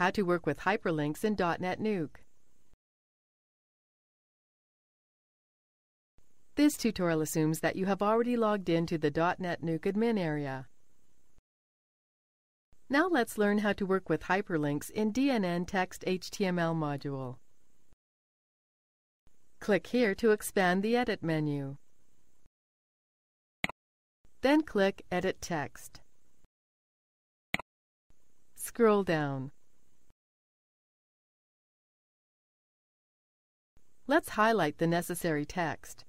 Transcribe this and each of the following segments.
How to work with hyperlinks in DotNetNuke. This tutorial assumes that you have already logged into the DotNetNuke admin area. Now let's learn how to work with hyperlinks in DNN Text HTML module. Click here to expand the Edit menu. Then click Edit Text. Scroll down. Let's highlight the necessary text.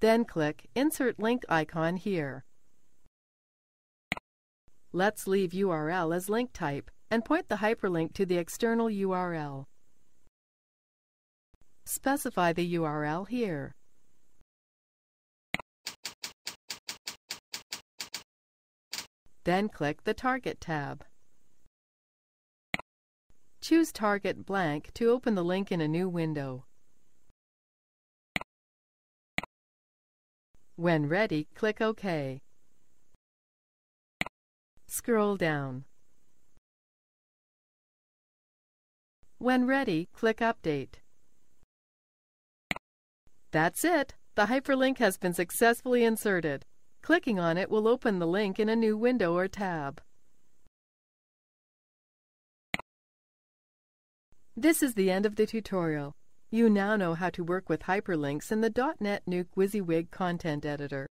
Then click Insert Link icon here. Let's leave URL as link type and point the hyperlink to the external URL. Specify the URL here. Then click the Target tab. Choose Target blank to open the link in a new window. When ready, click OK. Scroll down. When ready, click Update. That's it! The hyperlink has been successfully inserted. Clicking on it will open the link in a new window or tab. This is the end of the tutorial. You now know how to work with hyperlinks in the DotNetNuke WYSIWYG content editor.